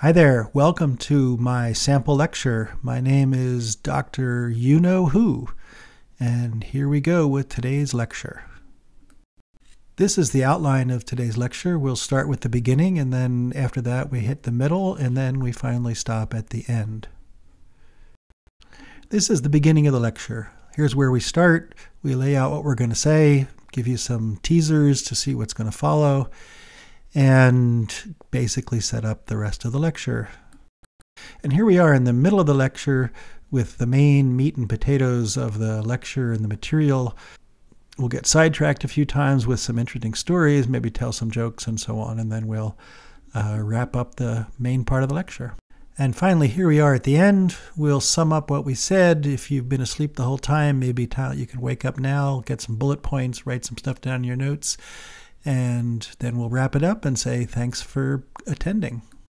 Hi there, welcome to my sample lecture. My name is Dr. You Know Who, and here we go with today's lecture. This is the outline of today's lecture. We'll start with the beginning, and then after that, we hit the middle, and then we finally stop at the end. This is the beginning of the lecture. Here's where we start. We lay out what we're going to say, give you some teasers to see what's going to follow and basically set up the rest of the lecture. And here we are in the middle of the lecture with the main meat and potatoes of the lecture and the material. We'll get sidetracked a few times with some interesting stories, maybe tell some jokes and so on, and then we'll uh, wrap up the main part of the lecture. And finally, here we are at the end. We'll sum up what we said. If you've been asleep the whole time, maybe you can wake up now, get some bullet points, write some stuff down in your notes, and then we'll wrap it up and say thanks for attending.